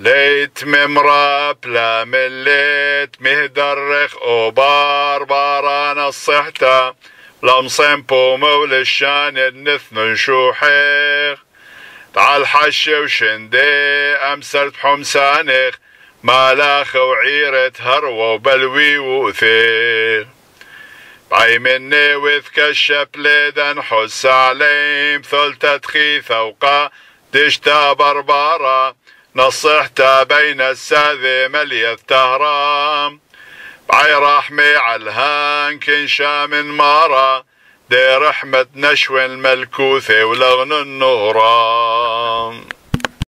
ليت ممرا بلا مليت مهدرخ أوبار باران الصحتا. لمصين بومو للشان النثن شوحيخ. تعال حش وشندي أمسرت حمسانخ مالاخ وعيرة هروة وبلوي وثير باي مني وذك الشبلدن حس عليم ثلتة تخيث وقا دشتا بربارة نصحتا بين الساذي مليت تهرام باي رحمي عالهان كنشا من مارا. دي رحمة نشوى الملكوثة ولغن النهران